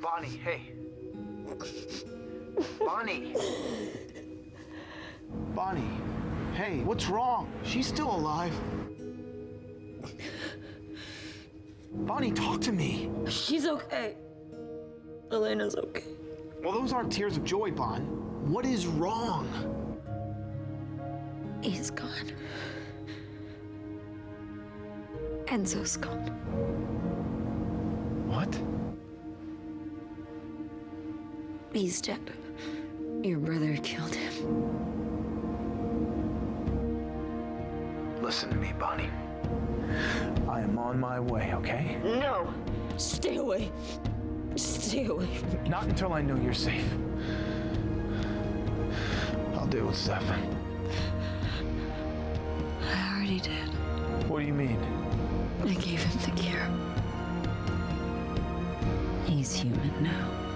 Bonnie, hey. Bonnie. Bonnie. Hey, what's wrong? She's still alive. Bonnie, talk to me. She's okay. Elena's okay. Well, those aren't tears of joy, Bon. What is wrong? He's gone. Enzo's gone. He's dead. Your brother killed him. Listen to me, Bonnie. I am on my way, okay? No! Stay away. Stay away. Not until I know you're safe. I'll deal with Stefan. I already did. What do you mean? I gave him the cure. He's human now.